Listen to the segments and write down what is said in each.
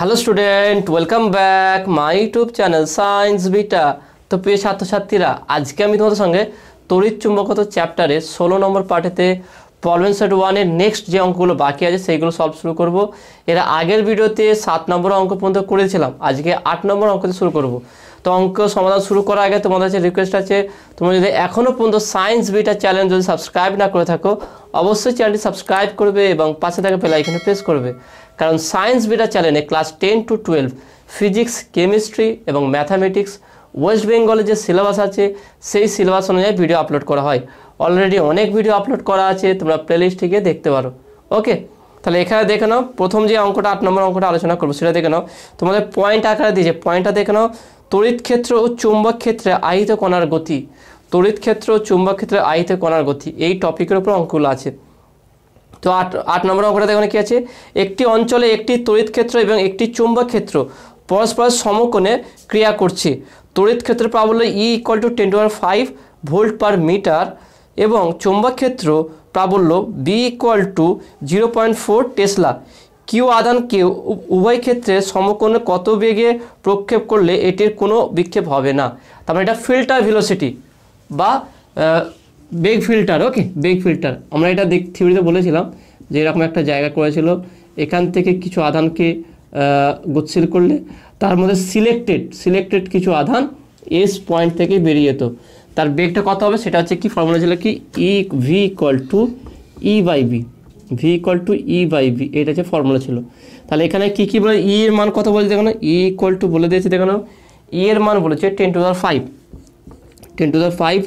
Hello student welcome back my YouTube channel science beta তো প্রিয় ছাত্রছাত্রীরা, আজকে আমি তোমাদের সঙ্গে তড়িৎ চুম্বকত চ্যাপ্টারে ষোলো নম্বর পার্টেতে প্রবলেম সেট ওয়ানের নেক্সট যে অঙ্কগুলো বাকি আছে, সেইগুলো সলভ শুরু করব। এরা আগের ভিডিওতে সাত নম্বর অঙ্ক পর্যন্ত করেছিলাম। আজকে আট নম্বর অঙ্কতে শুরু করব। তো অঙ্ক সমাধান শুরু করার আগে তোমাদের কাছে রিকোয়েস্ট আছে, তোমরা যদি এখনও পর্যন্ত সায়েন্স বিটা চ্যানেল যদি সাবস্ক্রাইব না করে থাকো, অবশ্যই চ্যানেলটি সাবস্ক্রাইব করবে এবং পাশে থাকা বেল আইকনে প্রেস করবে। কারণ সায়েন্স বিটা চ্যানেলে class ten to twelve physics chemistry এবং ম্যাথামেটিক্স ওয়েস্ট বেঙ্গলে যে সিলেবাস আছে, সেই সিলেবাস অনুযায়ী ভিডিও আপলোড করা হয়। অলরেডি অনেক ভিডিও আপলোড করা আছে, তোমরা প্লেলিস্ট গিয়ে দেখতে পারো। ওকে তাহলে এখানে দেখে নাও, প্রথম যে অঙ্কটা, আট নম্বর অঙ্কটা আলোচনা করব, সেটা দেখে নাও। তোমাদের পয়েন্ট আকারে দিয়েছে। পয়েন্টটা দেখে নাও। তড়িৎ ক্ষেত্র ও চুম্বক ক্ষেত্রে আহিত কণার গতি। তড়িৎ ক্ষেত্র ও চুম্বক ক্ষেত্রে আহিত কণার গতি। এই টপিকের উপর অঙ্কগুলো আছে। তো আট আট নম্বর অঙ্কটা দেখুন কি আছে? একটি অঞ্চলে একটি তড়িৎ ক্ষেত্র এবং একটি চুম্বক ক্ষেত্র পরস্পর সমকোণে ক্রিয়া করছে। তড়িৎ ক্ষেত্র প্রাবল্য E equal to ten to five volt per metre এবং চুম্বক ক্ষেত্র প্রাবল্য B equal to zero point four tesla Q আদানকে উভয় ক্ষেত্রে সমকোণে কত বেগে প্রক্ষেপ করলে এটির কোনো বিক্ষেপ হবে না? তার মানে এটা ফিল্টার ভেলোসিটি বা বেগ ফিল্টার ওকে বেগ ফিল্টার আমরা এটা দেখ থিওরিতে বলেছিলাম যে এরকম একটা জায়গা করেছিল, এখান থেকে কিছু আধানকে গতিশীল করলে তার মধ্যে সিলেক্টেড সিলেক্টেড কিছু আধান এস পয়েন্ট থেকে বেরিয়ে যেত। তার বেগটা কত হবে? সেটা হচ্ছে কি? ফর্মুলা ছিল কি? E V equal to E by B V equal to E by B এটা হচ্ছে ফর্মুলা ছিল। তাহলে এখানে কি কি বলে? ই এর মান কত বলছে দেখো ই ইকুয়াল টু বলে দিয়েছে দেখো ই এর মান বলেছে ten to five ten to the five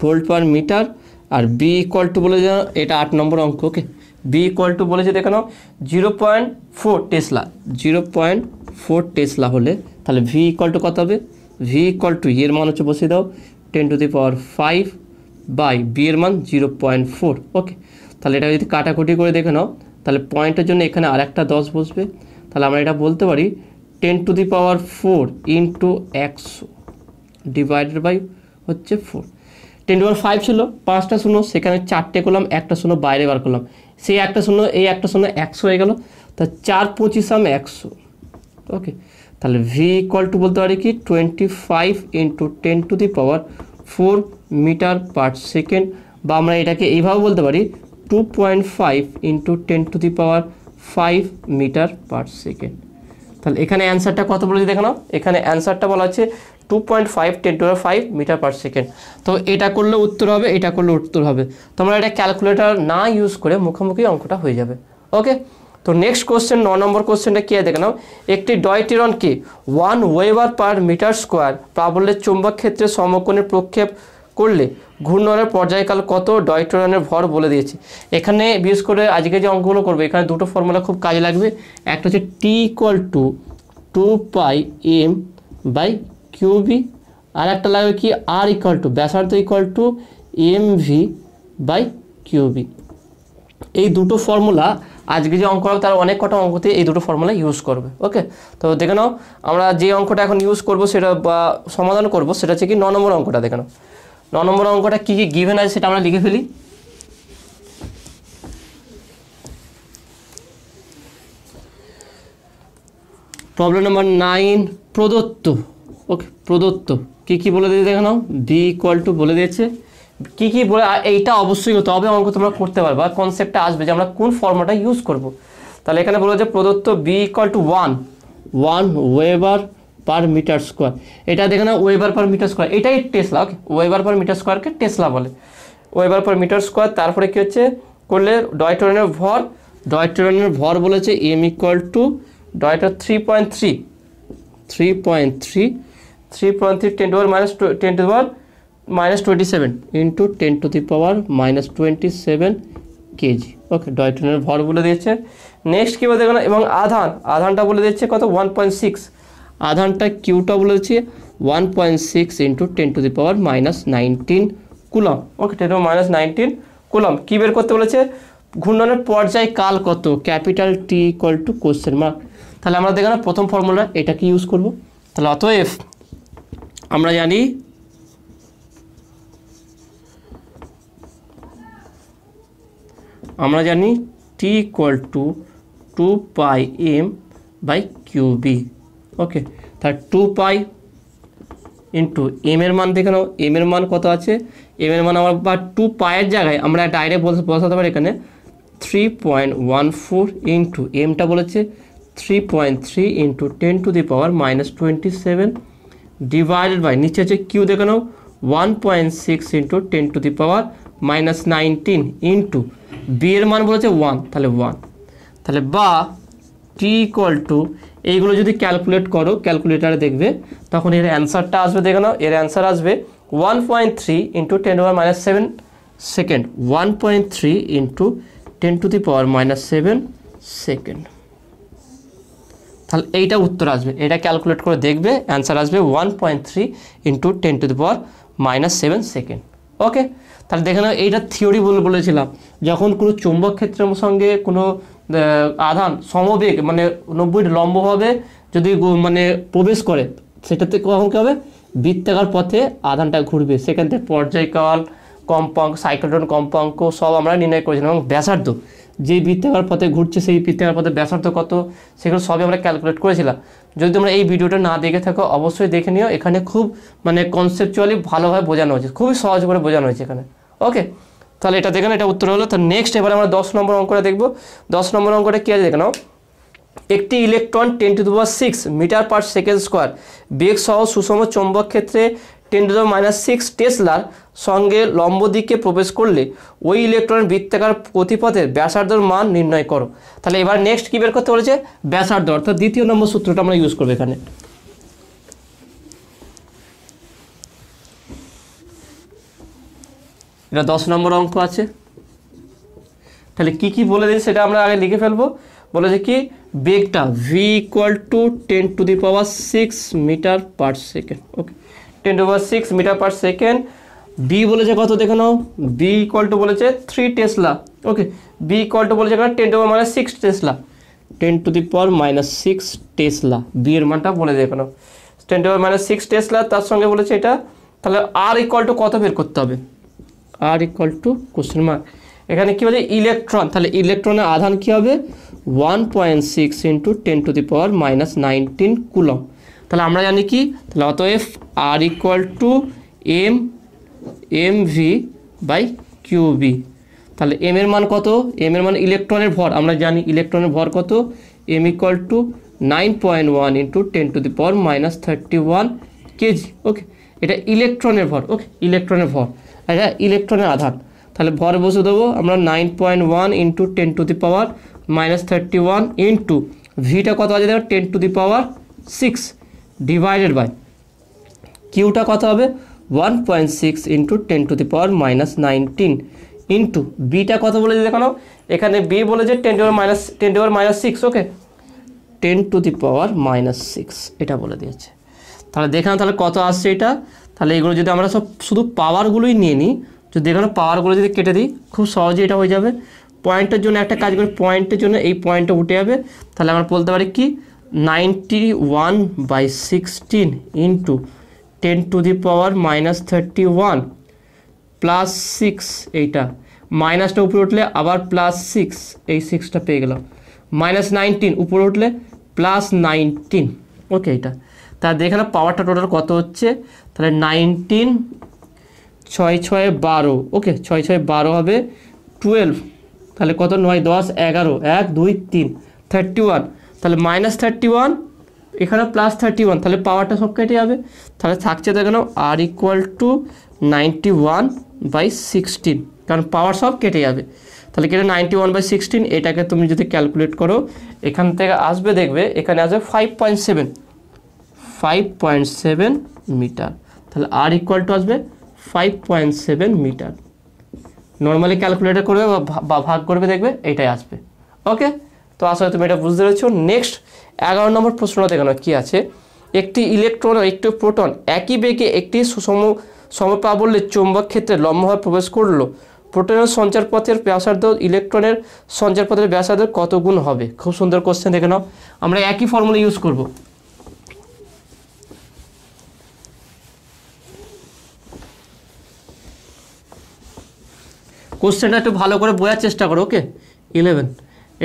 volt per metre R B equal to বলে যে এটা আট নম্বর অঙ্ক ওকে বি ইকুয়াল টু বলেছে now zero point four tesla zero point four tesla হলে তাহলে ভি ইকুয়াল টু কত হবে? ভি ইকুয়াল টু এর মান হচ্ছে বসিয়ে দাও ten to the power five by B এর মান জিরো পয়েন্ট ফোর ওকে তাহলে এটা যদি কাটাকুটি করে দেখে নাও, তাহলে পয়েন্টের জন্য এখানে আর একটা দশ বসবে। তাহলে আমরা এটা বলতে পারি ten to the power four into একশো ডিভাইডেড বাই হচ্ছে ফোর টেন টু ফাইভ ছিল, পাঁচটা শূন্য, সেখানে চারটে করলাম, একটা শূন্য বাইরে বার করলাম। সেই একটা শূন্য, এই একটা শূন্য একশো হয়ে গেল, তা চার পঁচিশ আম একশো। ওকে তাহলে ভি ইকুয়াল টু বলতে পারি কি twenty five into ten to the power four metre per second বা আমরা এটাকে এইভাবে বলতে পারি two point five into ten to the power five metre per second তাহলে এখানে অ্যান্সারটা কত বলেছি দেখে নাও, এখানে অ্যান্সারটা বলা আছে two point five ten to five metre per second তো এটা করলে উত্তর হবে, এটা করলে উত্তর হবে। তোমরা এটা ক্যালকুলেটর না ইউজ করে মুখোমুখি অঙ্কটা হয়ে যাবে। ওকে তো নেক্সট কোশ্চেন ন নম্বর কোশ্চেনটা কী দেখে নাও। একটি ডয়টিরনকে one weber per metre square প্রাবল্যের চুম্বক ক্ষেত্রে সমকোণে প্রক্ষেপ করলে ঘূর্ণনের পর্যায়কাল কত? ডয়টরনের ভর বলে দিয়েছে। এখানে বিশেষ করে আজকে যে অঙ্কগুলো করবে, এখানে দুটো ফর্মুলা খুব কাজে লাগবে। একটা হচ্ছে T equal to two pi M by Q B আর একটা লাগবে কি আর ইকুয়াল টু ব্যাসার্ধ equal to M V by Q B এই দুটো ফর্মুলা আজকে যে অঙ্ক হবে, তার অনেক কটা অঙ্কতে এই দুটো ফর্মুলা ইউজ করবে ওকে তো দেখে নাও, আমরা যে অঙ্কটা এখন ইউজ করব, সেটা বা সমাধান করব, সেটা হচ্ছে কি ন নম্বর অঙ্কটা, দেখে নাও। ন নম্বর অঙ্কটা কী কী গিভেন আছে সেটা আমরা লিখে ফেলি। প্রবলেম নাম্বার নাইন প্রদত্ত। ওকে, প্রদত্ত। কি কি বলে দিয়েছে দেখে নাও। বি ইকুয়াল টু বলে দিয়েছে। কি কি বলে এইটা অবশ্যই হতো তবে অঙ্ক তোমরা করতে পারবে। আর কনসেপ্টটা আসবে যে আমরা কোন ফর্মুলাটা ইউজ করব। তাহলে এখানে বলে যে প্রদত্ত B equal to one one weber per metre square এটা দেখে নাও ওয়েবার পার মিটার স্কোয়ার এটাই tesla okay weber per metre স্কোয়ারকে টেসলা বলে। ওয়েবার পার মিটার স্কোয়ার তারপরে কি হচ্ছে? করলে ডয়টরনের ভর ডয়টরনের ভর বলেছে M equal to ডয়টার three point three three point three three point three ten to power minus ten to power minus twenty seven into ten to the power minus twenty seven KG okay ডয়টনের ভর বলে দিয়েছে। Next কী বলে দেখো না এবং আধান। আধানটা বলে দিচ্ছে কত? ওয়ান পয়েন্ট সিক্স আধানটা কিউটা বলে দিচ্ছে one point six into ten to the power minus nineteen coulomb okay ten minus nineteen coulomb কী বের করতে বলেছে? ঘূর্ণনের পর্যায় কাল কত? Capital T to question mark তাহলে আমরা দেখো না প্রথম ফর্মুলা এটাকে ইউজ করব? তাহলে অতএব আমরা জানি আমরা জানি T equal to two pi M by Q B okay তার টু পাই ইন্টু এম এর মান দেখে নাও। এম এর মান কত আছে? এম এর মান আমার বা টু পায়ের জায়গায় আমরা ডাইরেক্ট বসাতে পারি এখানে three point one four into এমটা বলেছে। Three point three into ten to the power minus twenty seven divided by নিচে আছে কিউ দেখে নাও one point six into ten to the power minus nineteen into B এর মান বলেছে one তাহলে one তাহলে বা টি ইকুয়াল টু এইগুলো যদি ক্যালকুলেট করো ক্যালকুলেটারে দেখবে, তখন এর অ্যান্সারটা আসবে, দেখে নাও, এর অ্যান্সার আসবে one point three into ten over minus seven second one point three into ten to the power minus seven second তাহলে এইটা উত্তর আসবে। এটা ক্যালকুলেট করে দেখবে অ্যান্সার আসবে one point three into ten to the power minus seven second okay তাহলে দেখে নাও, এইটা থিওরি বলে বলেছিলাম। যখন কোনো চুম্বক ক্ষেত্রের সঙ্গে কোনো আধান সমবেগ মানে নব্বই লম্বভাবে যদি মানে প্রবেশ করে, সেটাতে কখন কী হবে? বৃত্তাকার পথে আধানটা ঘুরবে। সেখান থেকে পর্যায়কাল, কম্পাঙ্ক সাইক্লোটন কম্পাঙ্ক সব আমরা নির্ণয় করেছিলাম এবং ব্যাসার্ধ। যে বৃত্তাকার পথে ঘুরছে, সেই বৃত্তাকার পথে ব্যাসার্ধ কত, সেগুলো সবই আমরা ক্যালকুলেট করেছিলাম। যদি তোমরা এই ভিডিওটা না দেখে থাকো, অবশ্যই দেখে নিও। এখানে খুব মানে কনসেপচুয়ালি ভালোভাবে বোঝানো হয়েছে, খুবই সহজ করে বোঝানো হয়েছে এখানে। ওকে তাহলে এটা দেখেন, এটা উত্তর হলো। তো নেক্সট এবার আমরা দশ নম্বর অঙ্কটা দেখব। দশ নম্বর অঙ্কটা কী আছে দেখে নাও। একটি electron ten to power six metre per second square বেগ সহ সুষম চৌম্বক ক্ষেত্রে টেন টু মাইনাস সিক্স টেসলার সঙ্গে লম্ব দিকে প্রবেশ করলে ওই ইলেকট্রনের বৃত্তাকার গতিপথের ব্যাসার্ধর মান নির্ণয় করো। তাহলে এবার নেক্সট কী বের করতে বলেছে? ব্যাসার্ধ, অর্থাৎ দ্বিতীয় নম্বর সূত্রটা আমরা ইউজ করব এখানে। এটা দশ নম্বর অঙ্ক আছে। তাহলে কি কি বলে দিন সেটা আমরা আগে লিখে ফেলব। বলেছে কি, বেগটা V equal to ten to the power six metre per second okay ten to power six metre per second B বলেছে কত দেখে নাও। বি ইকুয়াল টু বলেছে three tesla okay B equal to বলেছে এখানে ten to power minus six tesla ten to the power minus six tesla B এর মানটা বলে দেখে নাও। Ten to power minus six tesla তার সঙ্গে বলেছে এটা। তাহলে আর ইকুয়াল টু কত বের করতে হবে? R equal to question mark এখানে কী বলে? ইলেকট্রন তাহলে ইলেকট্রনের আধান কী হবে? One point six into ten to the power minus nineteen coulomb তাহলে আমরা জানি কি? তাহলে অতএব R equal to M M V by Q B তাহলে এম এর মান কত? এম এর মান ইলেকট্রনের ভর। আমরা জানি ইলেকট্রনের ভর কত? M equal to nine point one into ten to the power minus thirty one KG okay এটা ইলেকট্রনের ভর। ওকে ইলেকট্রনের ভর। এটা ইলেকট্রনের আধান। তাহলে ভর বসে দেবো আমরা nine point one into ten to the power minus thirty one into ভিটা কত আছে? দেখো ten to the power six divided by কিউটা কত হবে? One point six into ten to the power minus nineteen into beta কত বলেছে দেখানো এখানে B বলেছে ten to minus ten to minus six okay ten to the power minus six এটা বলে দিয়েছে। তাহলে দেখানো তাহলে কত আসছে এটা? তাহলে এগুলো যদি আমরা সব শুধু পাওয়ারগুলোই নিয়ে নিই, যদি এখানে পাওয়ারগুলো যদি কেটে দিই, খুব সহজে এটা হয়ে যাবে। পয়েন্টের জন্য একটা কাজ করি পয়েন্টের জন্য এই পয়েন্টটা উঠে যাবে। তাহলে আমরা বলতে পারি কি? Ninety one by sixteen into ten to the power minus thirty one plus six এইটা। মাইনাসটা উপরে উঠলে আবার প্লাস সিক্স এই সিক্সটা পেয়ে গেলাম। মাইনাস নাইনটিন উপরে উঠলে প্লাস নাইনটিন ওকে এটা তা দেখে না পাওয়ারটা টোটাল কত হচ্ছে? তাহলে নাইনটিন ছয় ছয় বারো। ওকে ছয় ছয় বারো হবে টুয়েলভ তাহলে কত? নয়, দশ, এগারো। এক, দুই, তিন। থার্টি ওয়ান তাহলে মাইনাস থার্টি ওয়ান এখানে প্লাস থার্টি ওয়ান তাহলে পাওয়ারটা সব কেটে যাবে। তাহলে থাকছে দেখে নাও R equal to ninety one by sixteen কারণ পাওয়ার সব কেটে যাবে। তাহলে কেটে নাইনটি ওয়ান বাই সিক্সটিন এটাকে তুমি যদি ক্যালকুলেট করো, এখান থেকে আসবে দেখবে, এখানে আসবে five point seven five point seven metre তাহলে আর ইকুয়াল টু আসবে five point seven metre normally calculator করবে বা ভাগ করবে দেখবে, এটাই আসবে। ওকে তো আসলে তুমি এটা বুঝতে পেরেছ। নেক্সট এগারো নম্বর প্রশ্নটা দেখানো কি আছে? একটি ইলেকট্রন ও একটি প্রোটন একই বেগে একটি সুষম সমপ্রাবল্যের চৌম্বক ক্ষেত্রে লম্বভাবে প্রবেশ করল। প্রোটনের সঞ্চারপথের ব্যাসার্ধ ইলেকট্রনের সঞ্চারপথের ব্যাসার্ধের কত গুণ হবে? খুব সুন্দর কোশ্চেন দেখে নাও। আমরা একই ফর্মুলা ইউজ করব। কোশ্চেনটা একটু ভালো করে বোঝার চেষ্টা করো ওকে ইলেভেন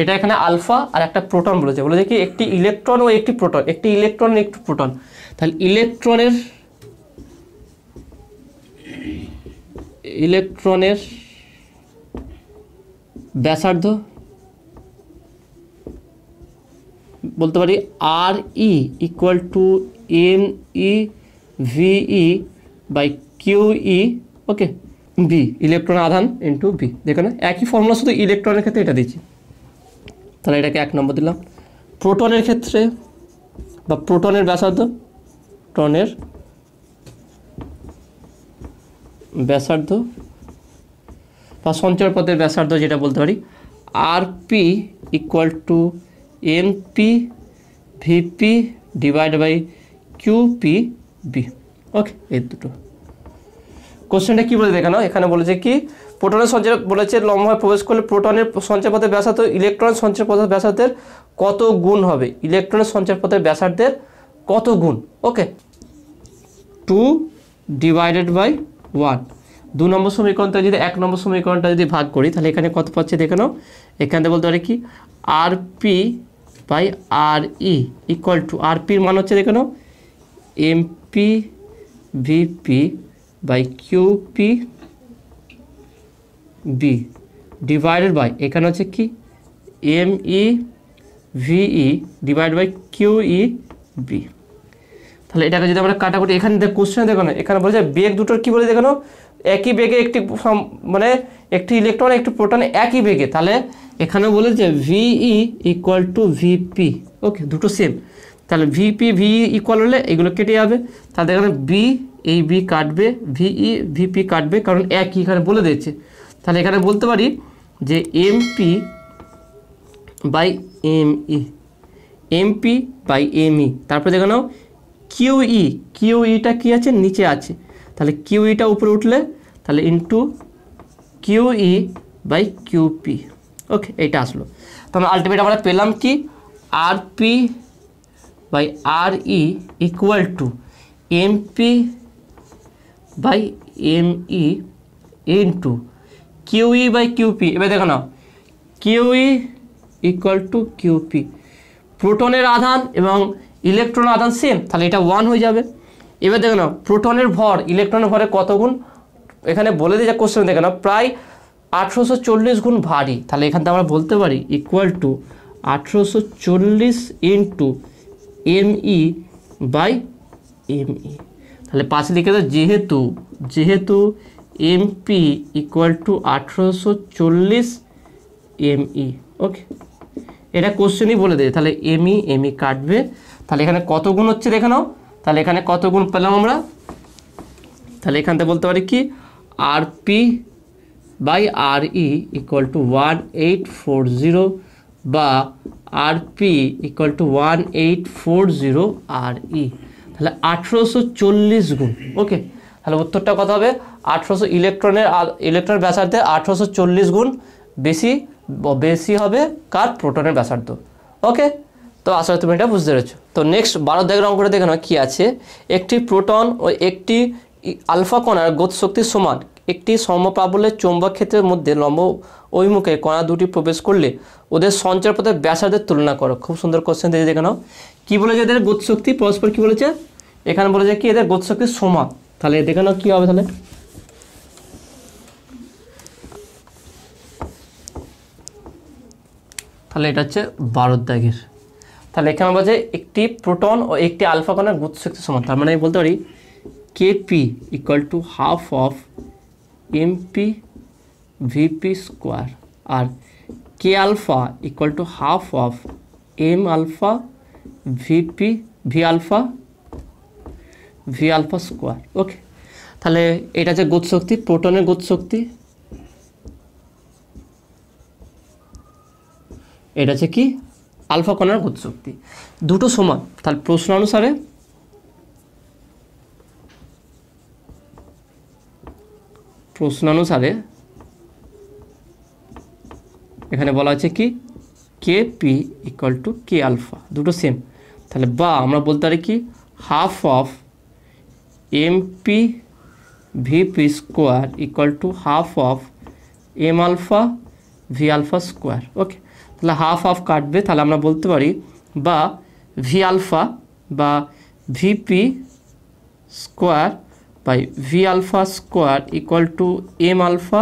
এটা এখানে আলফা আর একটা প্রোটন বলেছে। বলেছে কি, একটি ইলেকট্রন ও একটি প্রোটন। একটি ইলেকট্রন, একটি প্রোটন। তাহলে ইলেকট্রনের ইলেকট্রনের ব্যাসার্ধ বলতে পারি R E equal to M E V E by Q E okay B electron আধান ইন্টু বি দেখো না, একই ফর্মুলা শুধু ইলেকট্রনের ক্ষেত্রে এটা দিচ্ছি। তাহলে এটাকে এক নম্বর দিলাম। প্রোটনের ক্ষেত্রে বা প্রোটনের ব্যাসার্ধ প্রোটনের ব্যাসার্ধ বা সঞ্চয় পথের ব্যাসার্ধ যেটা বলতে পারি R P equal to M P V P divide by Q P B okay এই দুটো। কোশ্চেনটা কী বলে দেখানো এখানে বলেছে কি প্রোটনের সঞ্চয় বলেছে লম্বায় প্রবেশ করলে প্রোটনের সঞ্চয় পথের ব্যাসার্ধ ইলেকট্রন সঞ্চয় পথের ব্যাসার্ধের কত গুণ হবে? ইলেকট্রনের সঞ্চয় পথের ব্যাসার্ধের কত গুণ? Okay two divided by one দু নম্বর সমীকরণটা যদি, এক নম্বর সমীকরণটা যদি ভাগ করি, তাহলে এখানে কত পাচ্ছে দেখে নাও। এখানে বলতে পারি কি? R P by R E equal to R পির মান হচ্ছে দেখে নাও। M P V P by Q P B divided by এখানে হচ্ছে কি? M E V E divide by Q E B তাহলে এটাকে যদি আমরা কাটাকুটি এখানে কোশ্চেন দেখো না, এখানে বলেছে বেগ দুটোর কি বলে দেখানো একই বেগে একটি মানে একটি ইলেকট্রন একটি প্রোটন একই বেগে। তাহলে এখানে বলেছে V E equal to V P okay দুটো সেম তাহলে ভিপি ভিই ইকুয়াল হলে এগুলো কেটে যাবে। তাহলে এখানে বি এই বি কাটবে ভিই ভিপি কাটবে, কারণ একই এখানে বলে দিয়েছে। তাহলে এখানে বলতে পারি যে M P by M E M P by M E তারপরে দেখে নাও কিউ ইটা কী আছে? নিচে আছে। তাহলে কিউইটা উপরে উঠলে, তাহলে into Q E by QP okay, এইটা আসলো। তাহলে আলটিমেট আমরা পেলাম কি? R P by R E equal to MP by M E into QE by QP এবার দেখো না কিউই ইকুয়াল টু কিউপি প্রোটনের আধান এবং ইলেকট্রন আধান সেম তাহলে এটা ওয়ান হয়ে যাবে। এবার দেখো না প্রোটনের ভর ইলেকট্রনের ভরে কত গুণ? এখানে বলে দিয়ে যা কোশ্চেন দেখে না প্রায় আঠেরোশো চল্লিশ গুণ ভারী। তাহলে এখান থেকে আমরা বলতে পারি ইকুয়াল টু আঠেরোশো চল্লিশ into M E by M E তাহলে পাশে লিখে যেহেতু যেহেতু এমপি ইকুয়াল টু আঠেরোশো চল্লিশ এমই ওকে এটা কোশ্চেনই বলে দেয়, তাহলে এমই এমই কাটবে। তাহলে এখানে কত গুণ হচ্ছে দেখে নাও তাহলে এখানে কত গুণ পেলাম আমরা? তাহলে এখান থেকে বলতে পারি কি? R P by R E equal to one eight four zero বা R P equal to one eight four zero R E তাহলে আঠেরোশো চল্লিশ গুণ ওকে তাহলে উত্তরটা কত হবে? আঠেরোশো ইলেকট্রনের ইলেকট্রন ব্যাসার্ধে আঠেরোশো চল্লিশ গুণ বেশি বেশি হবে কার? প্রোটনের ব্যাসার্ধ। ওকে তো আসলে তুমি এটা বুঝতে পেরেছ। তো নেক্সট বারো দাগের অঙ্কটা দেখে নাও কী আছে। একটি প্রোটন ও একটি আলফা কণার গতিশক্তির সমান। একটি সমপ্রাবল্যের চৌম্বক ক্ষেত্রের মধ্যে লম্ব অভিমুখে কণা দুটি প্রবেশ করলে ওদের সঞ্চার পথে ব্যাসার্ধের তুলনা করো। খুব সুন্দর কোশ্চেন দিয়ে দেখে নাও। কী বলেছে এদের গতিশক্তি পরস্পর কী বলেছে? এখানে বলেছে কি? এদের গতিশক্তির সমান। তাহলে দেখে নাও কী হবে তাহলে। তাহলে এটা হচ্ছে বারো দাগের। তাহলে এখানে বলছে একটি প্রোটন ও একটি আলফা কণার গতিশক্তি সমান, তার মানে আমি বলতে পারি K P equal to half of M P V P square R K alpha equal to half of M alpha V P V alpha V alpha square okay তাহলে এটা যে হচ্ছে গতিশক্তি প্রোটনের গতিশক্তি এটা হচ্ছে কি? আলফা কণার গতিশক্তি দুটো সমান, তাহলে প্রশ্ন অনুসারে প্রশ্নানুসারে এখানে বলা আছে কি? K P equal to K alpha দুটো সেম তাহলে বা আমরা বলতে পারি কি? Half of M P V P square equal to half of M alpha V alpha square okay তাহলে হাফ হাফ কাটবে, তাহলে আমরা বলতে পারি বা ভি আলফা বা V P square by V alpha square equal to M alpha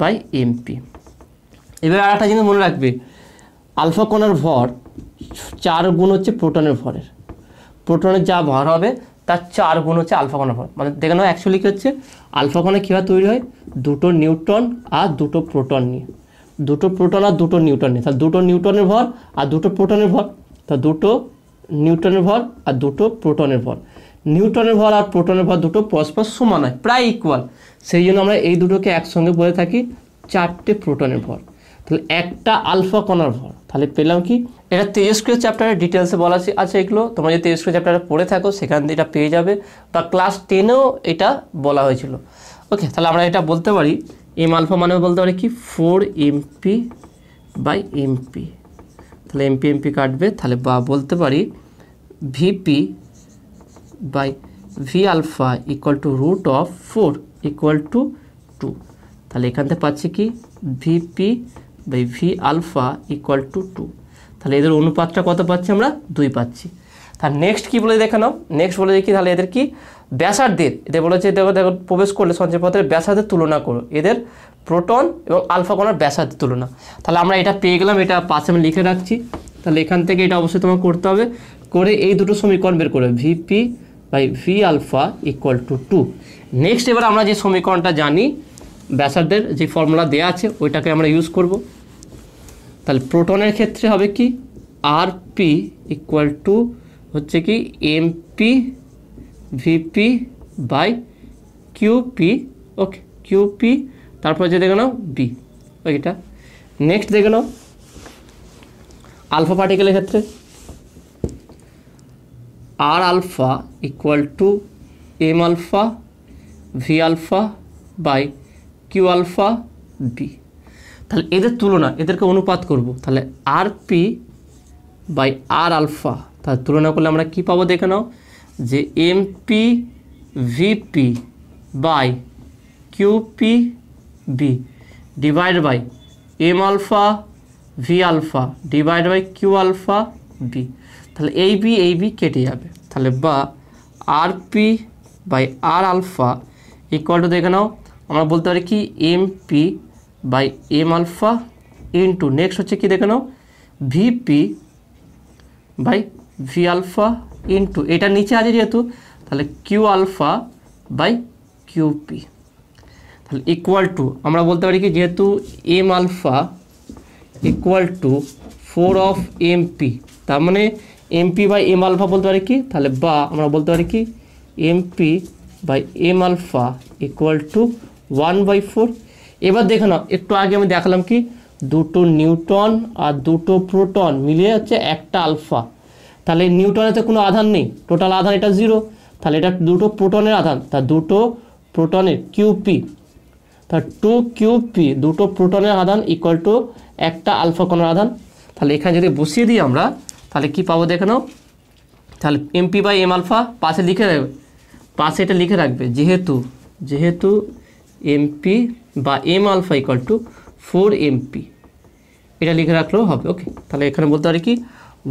by M P এবার আর একটা জিনিস মনে রাখবে আলফা কোণার ভর চার গুণ হচ্ছে প্রোটনের ভরের। প্রোটনের যা ভর হবে তার চার গুণ হচ্ছে আলফা কণার ভর মানে দেখে নাও অ্যাকচুয়ালি কী হচ্ছে? আলফা কণা কীভাবে তৈরি হয়? দুটো নিউটন আর দুটো প্রোটন নিয়ে। দুটো প্রোটন আর দুটো নিউটন নিয়ে। তাহলে দুটো নিউটনের ভর আর দুটো প্রোটনের ভর। তা দুটো নিউটনের ভর আর দুটো প্রোটনের ভর। নিউটনের ভর আর প্রোটনের ভর দুটো পরস্পর সমান হয়, প্রায় ইকুয়াল সেই জন্য আমরা এই দুটোকে একসঙ্গে বলে থাকি চারটে প্রোটনের ভর। তাহলে একটা আলফা কণার ভর। তাহলে পেলাম কি? এটা তেজস্ক্রিয় চ্যাপ্টারের ডিটেলসে বলা আছে আচ্ছা এগুলো। তোমরা যদি তেজস্ক্রিয় চ্যাপ্টারে পড়ে থাকো, সেখান থেকে এটা পেয়ে যাবে। বা ক্লাস টেনেও এটা বলা হয়েছিল। ওকে তাহলে আমরা এটা বলতে পারি। এম আলফা মানে বলতে পারি কি? Four M P by M P তাহলে এমপি এমপি কাটবে। তাহলে বা বলতে পারি V P by V alpha equal to root of four equal to two তাহলে এখান থেকে পাচ্ছি কি? V P by V alpha equal to two তাহলে এদের অনুপাতটা কত পাচ্ছি আমরা? দুই পাচ্ছি। তার নেক্সট কী বলে দেখে নাও? নেক্সট বলে দেখি, তাহলে এদের কি? ব্যাসার্ধের। এদের বলেছে দেখো দেখো, প্রবেশ করলে সঞ্চয়পত্রের ব্যাসার্ধের তুলনা করো। এদের প্রোটন এবং আলফা কণার ব্যাসার্ধের তুলনা। তাহলে আমরা এটা পেয়ে গেলাম, এটা পাশে আমি লিখে রাখছি। তাহলে এখান থেকে এটা অবশ্যই তোমার করতে হবে। করে এই দুটো সমীকরণ বের করবে V P by V alpha equal to two next এবার আমরা যে সমীকরণটা জানি, ব্যাসার্ধের যে ফর্মুলা দেওয়া আছে, ওইটাকে আমরা ইউজ করব। তাহলে প্রোটনের ক্ষেত্রে হবে কি? আর পি ইকুয়াল টু হচ্ছে কি M P V P by Q P okay Q P তারপর যে দেখে নাও বি ওইটা নেক্সট দেখে নাও আলফা পার্টিকেলের ক্ষেত্রে। R alpha equal to M alpha V alpha by Q alpha B তাহলে এদের তুলনা, এদেরকে অনুপাত করব। তাহলে R P by R alpha তার তুলনা করলে আমরা কি পাবো দেখে নাও? যে M P VP by QP B divide by M alpha V alpha divide by Q alpha B তাহলে এই বি এই বি কেটে যাবে। তাহলে বা R P by R alpha equal to দেখে নাও। আমরা বলতে পারি কি M P by M alpha into next হচ্ছে কি দেখে নাও, VP by V alpha into, এটা নিচে আছে যেহেতু, তাহলে কিউ আলফা বাই কিউপি। তাহলে ইকুয়াল টু আমরা বলতে পারি কি যেহেতু M alpha equal to four of M P তার মানে এমপি বাই এম আলফা বলতে পারি কি? তাহলে বা আমরা বলতে পারি কি M P by M alpha equal to one by four এবার দেখে নাও, একটু আগে আমি দেখালাম কি? দুটো নিউটন আর দুটো প্রোটন মিলিয়ে হচ্ছে একটা আলফা। তাহলে নিউটনেতে কোনো আধান নেই, টোটাল আধান এটা জিরো। তাহলে এটা দুটো প্রোটনের আধান, তা দুটো প্রোটনের কিউপি। তা টু কিউপি, দুটো প্রোটনের আধান ইকুয়াল টু একটা আলফা কণার আধান। তাহলে এখানে যদি বসিয়ে দিই আমরা, তাহলে কি পাবো দেখে নাও? তাহলে এমপি বাই এম আলফা পাশে লিখে রাখবে। পাশে এটা লিখে রাখবে, যেহেতু যেহেতু এমপি বা M alpha equal to four M P এটা লিখে রাখলেও হবে ওকে তাহলে এখানে বলতে পারি কি?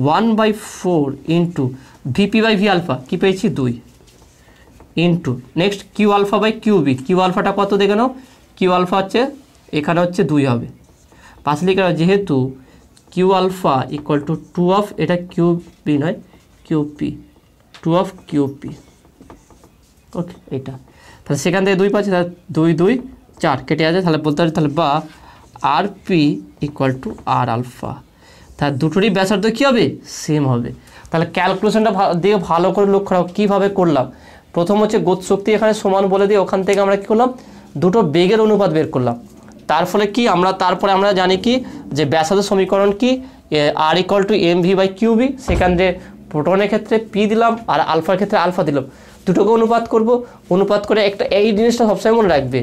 One by four into V P by V alpha কী পেয়েছি? দুই। Into next Q alpha by Q B Q আলফাটা কত দেখে নাও? কিউ আলফা হচ্ছে, এখানে হচ্ছে দুই হবে। পাশে লিখে যেহেতু Q alpha equal to two of এটা কিউ বি নয় Q P two of Q P okay এটা। তাহলে সেখান থেকে দুই পাচ্ছি তাহলে দুই দুই, চার কেটে আছে তাহলে বলতে পারি, তাহলে বা R P equal to R alpha তার দুটোরই ব্যাসার্ধ কী হবে? সেম হবে। তাহলে ক্যালকুলেশনটা দিয়ে ভালো করে লক্ষ্য রাখো, কীভাবে করলাম? প্রথম হচ্ছে গত শক্তি এখানে সমান বলে দিয়ে ওখান থেকে আমরা কী করলাম? দুটো বেগের অনুপাত বের করলাম। তার ফলে কি? আমরা তারপরে আমরা জানি কি? যে ব্যাসার্ধ সমীকরণ কি? R equal to M V by Q B সেখানে প্রোটনের ক্ষেত্রে পি দিলাম আর আলফার ক্ষেত্রে আলফা দিলাম। দুটোকে অনুপাত করব। অনুপাত করে একটা, এই জিনিসটা সবসময় মনে রাখবে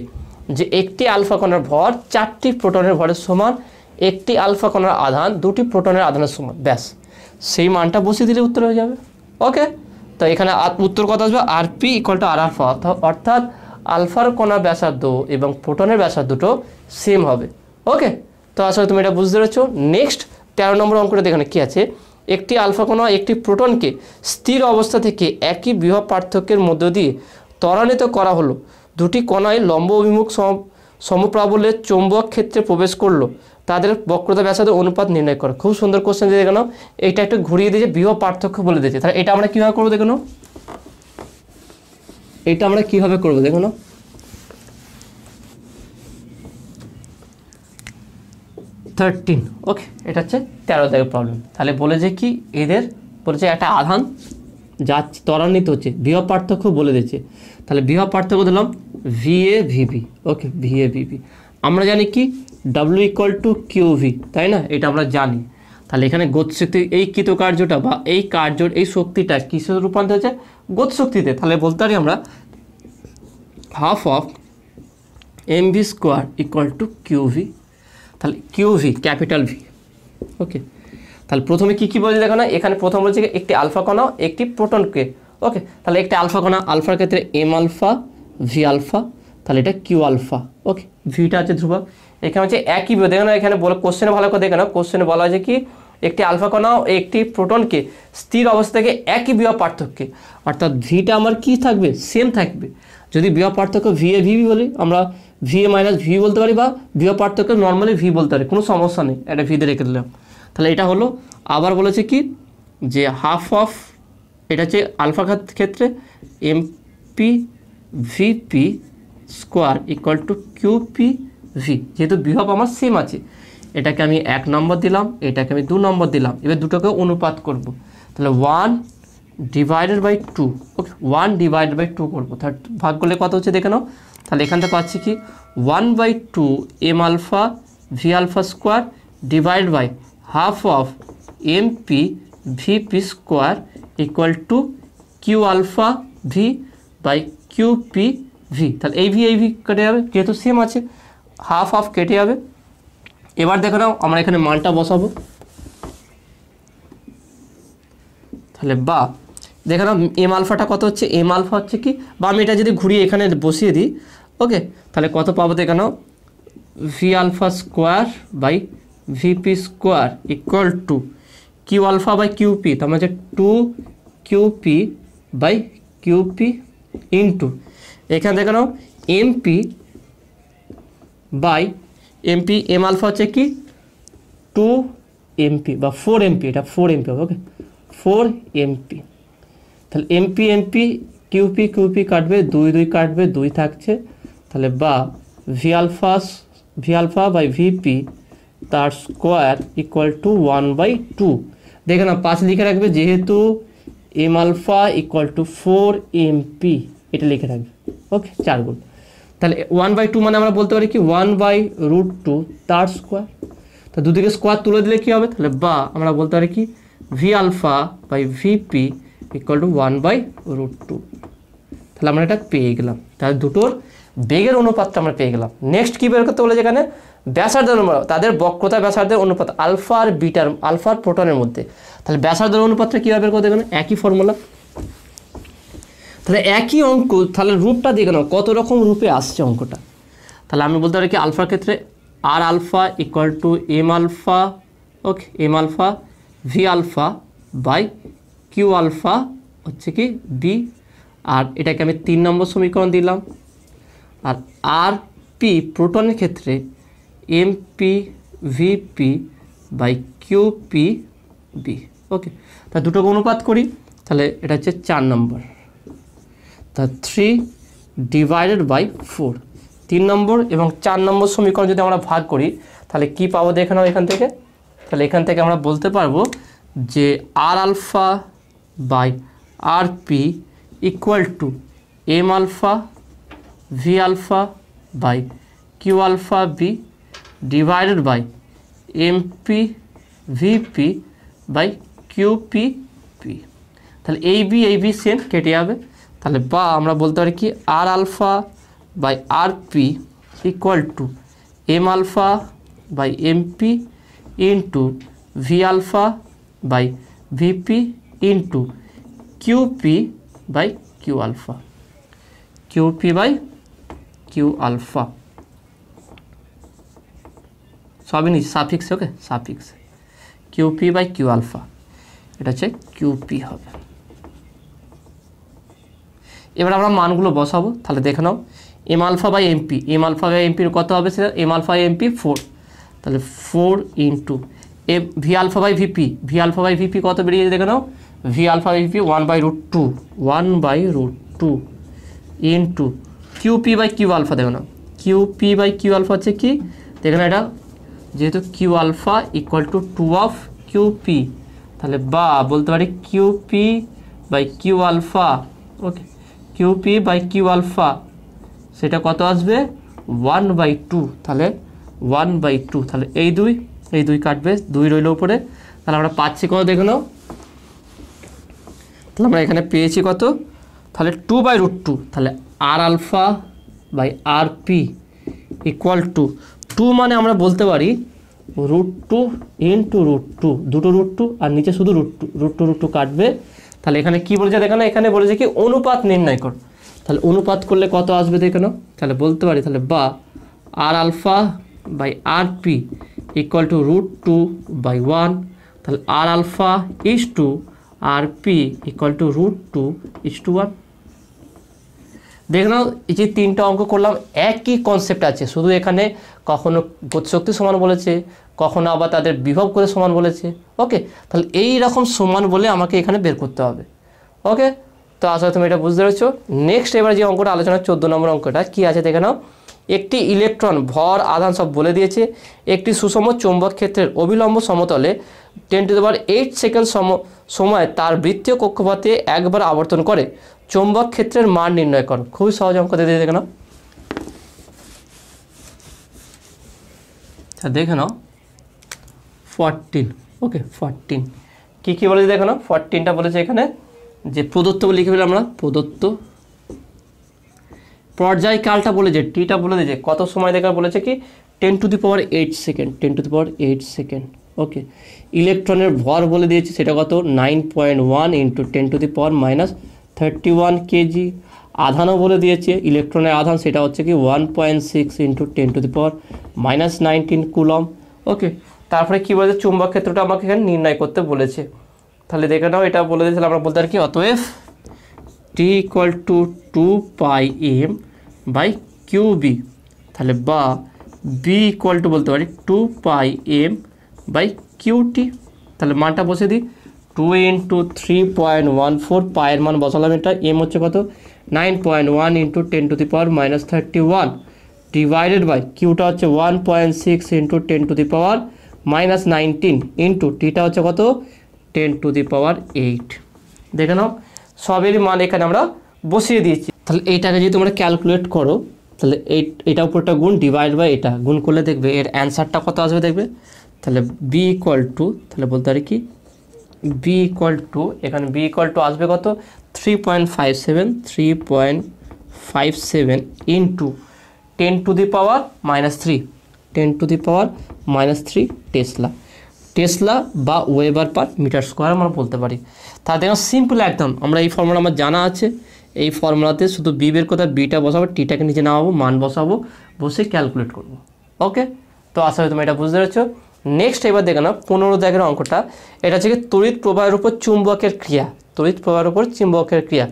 যে একটি আলফা কণার ভর চারটি প্রোটনের ভরের সমান, একটি আলফা কণার আধান দুটি প্রোটনের আধানের সমান, ব্যাস। সেই মানটা বসিয়ে দিলে উত্তর হয়ে যাবে। ওকে? তো এখানে উত্তর কথা আসবে? R P equal to R alpha অর্থাৎ আলফার কণা ব্যাসার্ধ এবং প্রোটনের ব্যাসার্ধ দুটো সেম হবে। ওকে? তো আসলে তুমি এটা বুঝতে পেরেছ। নেক্সট তেরো নম্বর অঙ্কটা দেখানো কি আছে? একটি আলফা কণা একটি প্রোটনকে স্থির অবস্থা থেকে একই বৃহৎ পার্থক্যের মধ্য দিয়ে ত্বরান্বিত করা হলো। দুটি কণায় লম্ব অভিমুখ সম, সমপ্রাবল্যের চৌম্বক ক্ষেত্রে প্রবেশ করল। তাদের বক্রতা ব্যাসার্ধ অনুপাত নির্ণয় করো। খুব সুন্দর কোশ্চেন দিয়ে দেখে নাও। এইটা একটু ঘুরিয়ে দিয়েছে বৃহৎ পার্থক্য বলে দিয়েছে। তাহলে এটা আমরা কীভাবে করব দেখে নাও। এটা আমরা কীভাবে করব দেখো থার্টিন ওকে এটা হচ্ছে তেরো দাগের প্রবলেম তাহলে বলে যে কি? এদের বলেছে একটা আধান যা ত্বরান্বিত হচ্ছে বৃহৎ পার্থক্য বলে দিচ্ছে। তাহলে বৃহৎ পার্থক্য দিলাম V A V B okay V A V B আমরা জানি কি? W equal to Q V তাই না? এটা আমরা জানি। তাহলে এখানে গতিশক্তি এই কৃতকার্যটা বা এই কার্য এই শক্তিটা কিসের রূপান্তর হচ্ছে? গতিশক্তিতে তাহলে বলতে পারি আমরা half of M V square equal to Q V তাহলে Q V capital V okay তাহলে প্রথমে কি কি বলছে দেখো না, এখানে প্রথম বলছে একটি আলফা কণা, একটি প্রোটনকে ওকে তাহলে একটি আলফা কণা, আলফার ক্ষেত্রে এম আলফা ভি আলফা, তাহলে এটা কিউ আলফা। ওকে ভিটা আছে ধ্রুবক। এখানে হচ্ছে একই দেখো না, এখানে বলে কোশ্চেনে ভালো করে দেখে না কোশ্চেনে বলা হয়েছে কি, একটি আলফা কণা ও একটি প্রোটনকে স্থির অবস্থা থেকে একই বিভব পার্থক্যে। অর্থাৎ ভিটা আমার কি থাকবে? সেম থাকবে। যদি বিভব পার্থক্য ভি এ ভিবি বলি, আমরা ভি এ মাইনাস ভি বলতে পারি বা বিভব পার্থক্য নর্মালি ভি বলতে পারি, কোনো সমস্যা নেই, এটা ভিতে রেখে দিলাম। তাহলে এটা হলো, আবার বলেছে কি, যে হাফ অফ এটা হচ্ছে আলফা ক্ষেত্রে M P V P square equal to Q P V যেহেতু বিভব আমার সেম আছে। এটাকে আমি এক নম্বর দিলাম, এটাকে আমি দু নম্বর দিলাম, এবার দুটোকে অনুপাত করব। তাহলে one divided by two okay one divided by two করব। থার্ড ভাগ করলে কত হচ্ছে দেখে নাও তাহলে এখান থেকে পাচ্ছি কি? One by two M alpha V alpha square divide by half of M P V P square equal to Q alpha V by Q P V তাহলে এই ভি এই ভি কেটে যাবে, যেহেতু সেম আছে হাফ হাফ কেটে যাবে। এবার দেখে নাও, আমরা এখানে মানটা বসাবো। তাহলে বা, দেখে নাও এম আলফাটা কত হচ্ছে? এম আলফা হচ্ছে কি? বা আমি এটা যদি ঘুরিয়ে এখানে বসিয়ে দিই ওকে তাহলে কত পাবো নাও V alpha square by V P square equal to Q alpha by Q P তার মানে two Q P by Q P into এখানে দেখে নাও M P by M P M alpha হচ্ছে কি? টু এমপি বা ফোর এমপি এটা four MP হবে okay four M P তাহলে M P M P Q P Q P কাটবে, দুই দুই কাটবে, দুই থাকছে। তাহলে বা V alpha V alpha by V P তার square equal to one by two দেখে না পাঁচ লিখে রাখবে যেহেতু M alpha equal to four M P এটা লিখে রাখবে। ওকে চার গুণ। তাহলে ওয়ান বাই টু মানে আমরা বলতে পারি কি ওয়ান বাই রুট টু তার স্কোয়ার তা দুদিকে স্কোয়ার তুলে দিলে কী হবে? তাহলে বা আমরা বলতে পারি কি V alpha by V P equal to one by root two তাহলে আমরা এটা পেয়ে গেলাম। তাহলে দুটোর বেগের অনুপাতটা আমরা পেয়ে গেলাম। নেক্সট কী বের করতে বলে যেখানে? ব্যাসার্ধের অনুপাত। তাদের বক্রতা ব্যাসার্ধের অনুপাত আলফা আর বিটার আলফা আর প্রোটনের মধ্যে। তাহলে ব্যাসার্ধের অনুপাতটা কীভাবে বের করতে গেলে একই ফর্মুলা তাহলে একই অঙ্ক, তাহলে রূপটা দেখে নাও, কত রকম রূপে আসছে অঙ্কটা। তাহলে আমি বলতে পারি কি, আলফার ক্ষেত্রে R alpha equal to M alpha okay M alpha V alpha by Q alpha হচ্ছে কি বি আর এটাকে আমি তিন নম্বর সমীকরণ দিলাম। আর আর পি প্রোটনের ক্ষেত্রে M P V P by Q P B okay তা দুটোকে অনুপাত করি, তাহলে এটা হচ্ছে চার নম্বর। তা থ্রি ডিভাইডেড বাই ফোর তিন নম্বর এবং চার নম্বর সমীকরণ যদি আমরা ভাগ করি, তাহলে কি পাবো দেখে নাও এখান থেকে? তাহলে এখান থেকে আমরা বলতে পারব যে R alpha by R P equal to M alpha V alpha by Q alpha B divided by M P by Q P P তাহলে এই বি এই বি সেম কেটে যাবে। তাহলে বা আমরা বলতে পারি কি R alpha by R P equal to M alpha by M P into V alpha by V P into Q P by Q alpha Q P by Q alpha সবই নিচে suffix okay suffix Q P by Q alpha এটা হচ্ছে QP হবে। এবার আমরা মানগুলো বসাবো, তাহলে দেখে নাও। M alpha by M P M alpha by এমপির কত হবে সেটা? M alpha M P four তাহলে four into A V alpha by V P V alpha by V P কত বেরিয়েছে দেখে নাও? V alpha by V P one by root two one by root two into Q P by Q alpha দেখো না। QP by Q alpha হচ্ছে কি? দেখো না এটা, যেহেতু Q alpha equal to two of Q P তাহলে বা বলতে পারি Q P by Q alpha okay Q P by Q alpha সেটা কত আসবে? ওয়ান বাই টু তাহলে ওয়ান বাই টু তাহলে এই দুই এই দুই কাটবে, দুই রইল উপরে। তাহলে আমরা পাচ্ছি কত, দেখে তাহলে আমরা এখানে পেয়েছি কত? তাহলে টু বাই রুট টু তাহলে R alpha by R P equal to two মানে আমরা বলতে পারি root two into root two দুটো রুট টু আর নিচে শুধু root two root two root two কাটবে। তাহলে এখানে কি বলেছে দেখো না, এখানে বলেছে কি অনুপাত নির্ণয় কর। তাহলে অনুপাত করলে কত আসবে দেখে নাও। তাহলে বলতে পারি তাহলে বা R alpha by R P equal to root two by one তাহলে R alpha is to R P equal to root two is to one দেখে নাও, এই যে তিনটা অঙ্ক করলাম, একই কনসেপ্ট আছে। শুধু এখানে কখনো গতিশক্তি সমান বলেছে, কখনো আবার তাদের বিভব করে সমান বলেছে। ওকে তাহলে এই রকম সমান বলে আমাকে এখানে বের করতে হবে। ওকে তো আসলে তুমি এটা বুঝতে পেরেছ। নেক্সট এবার যে অঙ্কটা আলোচনা চোদ্দ নম্বর অঙ্কটা, কি আছে দেখে নাও। একটি ইলেকট্রন ভর আধান সব বলে দিয়েছে। একটি সুষম চৌম্বক ক্ষেত্রের অবিলম্ব সমতলে টেন টু দেওয়ার এইট সেকেন্ড সম, সময় তার বৃত্তীয় কক্ষপথে একবার আবর্তন করে। চৌম্বক ক্ষেত্রের মান নির্ণয় করো। খুবই সহজ অঙ্ক দিয়ে দেখে নাও। আচ্ছা দেখে নাও। ফরটিন ওকে ফরটিন কী কী বলেছে দেখে নাও? ফরটিনটা বলেছে এখানে যে প্রদত্ত লিখে ফেলে আমরা। প্রদত্ত। পর্যায়কালটা বলেছে, টিটা বলে দিয়েছে। কত সময় দেখা বলেছে কি? Ten to the power eight second ten to the power eight second okay ইলেকট্রনের ভর বলে দিয়েছে, সেটা কত? Nine point one into ten to the power minus thirty one KG আধানও বলে দিয়েছে ইলেকট্রনের আধান, সেটা হচ্ছে কি one point six into ten to the power minus nineteen coulomb okay তারপরে কী বলেছে? চুম্বক ক্ষেত্রটা আমাকে এখানে নির্ণয় করতে বলেছে। তাহলে দেখে নাও, এটা বলে দিয়েছিলাম আমরা বলতে পারি কি? অতএব T equal to two pi M by Q B তাহলে বা বি ইকুয়াল টু বলতে পারি two pi M by Q T তাহলে মানটা বসে দিই। Two into three point one four পায়ের মান বসালাম এটা এম হচ্ছে কত? Nine point one into ten to the power minus thirty one divided by কিউটা হচ্ছে one point six into ten to the power minus nineteen into টিটা হচ্ছে কত? Ten to the power eight দেখে নাও, সবেরই মান এখানে আমরা বসিয়ে দিয়েছি। তাহলে এইটাকে যদি তোমরা ক্যালকুলেট করো, তাহলে এই এটা উপরটা গুণ ডিভাইড বাই এটা। গুণ করলে দেখবে এর অ্যান্সারটা কত আসবে দেখবে? তাহলে বি ইকুয়াল টু তাহলে বলতে পারি কি? বি ইকুয়াল টু এখানে বি ইকুয়াল টু আসবে কত? Three point five seven three point five seven into ten to the power minus three ten to the power minus three tesla tesla বা weber per metre square আমরা বলতে পারি। তা দেখো simple একদম। আমরা এই ফর্মুলা আমার জানা আছে। এই ফর্মুলাতে শুধু বি বের কথা বিটা বসাবো টিটাকে নিচে নামাবো, মান বসাবো, বসে ক্যালকুলেট করব। ওকে তো আশা করি তুমি এটা বুঝতে পেরেছ। নেক্সট এবার দেখে নাও, পনেরো দাগের অঙ্কটা। এটা হচ্ছে তড়িৎ প্রবাহের উপর চুম্বকের ক্রিয়া। তড়িৎ প্রবাহের উপর চুম্বকের ক্রিয়া।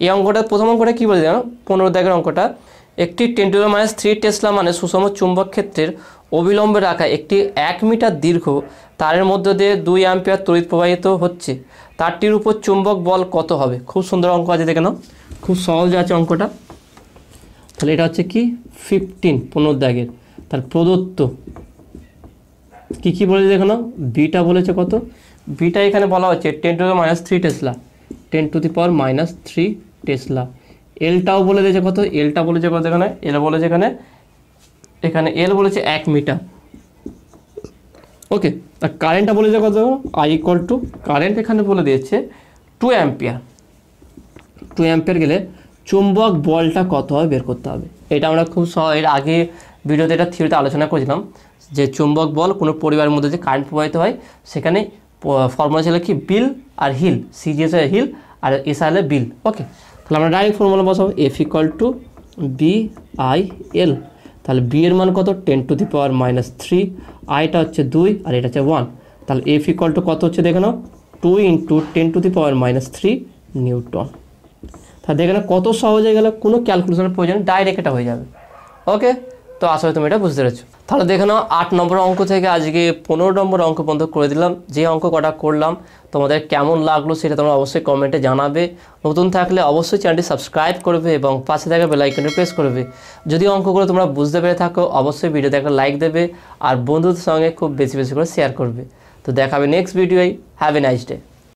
এই অঙ্কটা, প্রথম অঙ্কটা কী বলে জানো? পনেরো দাগের অঙ্কটা। একটি ten to minus three tesla মানে সুষম চুম্বক ক্ষেত্রের অবিলম্বে রাখা একটি এক মিটার দীর্ঘ, তারের মধ্য দিয়ে দুই অ্যাম্পিয়ার তড়িৎ প্রবাহিত হচ্ছে। তারটির উপর চুম্বক বল কত হবে? খুব সুন্দর অঙ্ক আছে, দেখে নাও। খুব সহজ আছে অঙ্কটা। তাহলে এটা হচ্ছে কি? ফিফটিন পনেরো দাগের। তার প্রদত্ত কী কী বলেছে নাও বিটা বলেছে কত? বিটা এখানে বলা হচ্ছে ten to minus three tesla ten to the power minus three tesla এলটাও বলে দিয়েছে কত? এলটা বলেছে কত এখানে? এল বলেছে এখানে? এখানে এল বলেছে এক মিটার। ওকে আর কারেন্টটা বলেছে কত? আই ইকুয়াল টু কারেন্ট এখানে বলে দিয়েছে টু অ্যাম্পিয়ার টু অ্যাম্পিয়ার গেলে চুম্বক বলটা কত হয় বের করতে হবে। এটা আমরা খুব এর আগে ভিডিওতে এটা থিওরিতে আলোচনা করেছিলাম। যে চুম্বক বল কোনো পরিবারের মধ্যে যে কারেন্ট প্রবাহিত হয়, সেখানে ফর্মুলা ছিল কি? বিল আর হিল সিজিএস হিল আর এস হলে বিল ওকে তাহলে আমরা ডাইরেক্ট ফর্মুলা বসাবো। F equal to B I L তাহলে বি এর মান কত? Ten to the power minus three আইটা হচ্ছে দুই আর এটা হচ্ছে ওয়ান তাহলে এফ ইকুয়াল টু কত হচ্ছে দেখে নাও? Two into ten to the power minus three newton. তাহলে দেখে নাও কত সহজ হয়ে গেল। কোনো ক্যালকুলেশনের প্রয়োজন ডাইরেক্ট এটা হয়ে যাবে। ওকে তো আশা করি তুমি এটা বুঝতে পেরেছ। তাহলে দেখে নাও, আট নম্বর অঙ্ক থেকে আজকে পনেরো নম্বর অঙ্ক পর্যন্ত করে দিলাম। যে অঙ্ক কটা করলাম, তোমাদের কেমন লাগল সেটা তোমরা অবশ্যই কমেন্টে জানাবে। নতুন থাকলে অবশ্যই চ্যানেলটি সাবস্ক্রাইব করবে এবং পাশে থাকা বেলাইকনটি প্রেস করবে। যদি অঙ্কগুলো তোমরা বুঝতে পেরে থাকো, অবশ্যই ভিডিওতে একটা লাইক দেবে আর বন্ধুদের সঙ্গে খুব বেশি বেশি করে শেয়ার করবে। তো দেখাবে নেক্সট ভিডিওয় হ্যাভ এ নাইস ডে